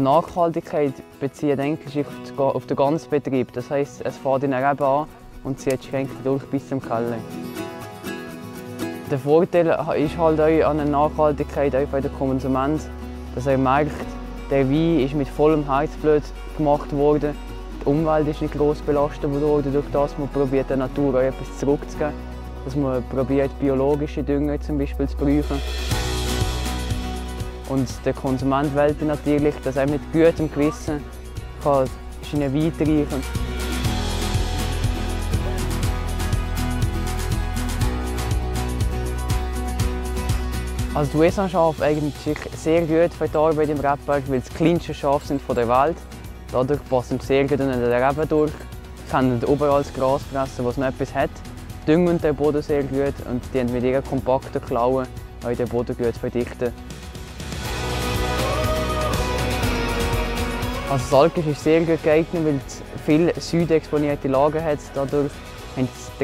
Nachhaltigkeit bezieht eigentlich auf den ganzen Betrieb. Das heisst, es fährt in der Rebe an und zieht Schränke durch bis zum Keller. Der Vorteil ist halt auch an der Nachhaltigkeit auch für den Konsument, dass er merkt, der Wein ist mit vollem Herzblut gemacht worden. Die Umwelt ist nicht groß belastet worden, durch das man probiert der Natur auch etwas zurückzugeben. Dass man probiert, biologische Dünger zum Beispiel zu prüfen. Und der Konsument will natürlich, dass er mit gutem Gewissen kann seinen Wein kann. Also die USA schafft eigentlich sehr gut für die Arbeit im Rebberg, weil es die kleinsten Schafe sind von der Welt. Dadurch passen sie sehr gut in den Reben durch, können überall das Gras fressen, was noch etwas hat, düngen den Boden sehr gut und die mit ihren kompakten Klauen den Boden gut verdichten. Also Salkisch ist sehr gut geeignet, weil es viele südexponierte Lagen hat. Dadurch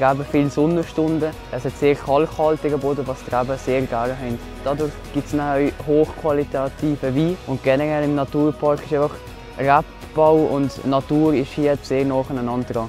haben die viele Sonnenstunden. Es hat sehr kalkhaltigen Boden, was die Reben sehr gerne haben. Dadurch gibt es auch hochqualitative Wein. Und generell im Naturpark ist einfach Rebbau und Natur ist hier sehr nah aneinander dran.